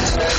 Yeah.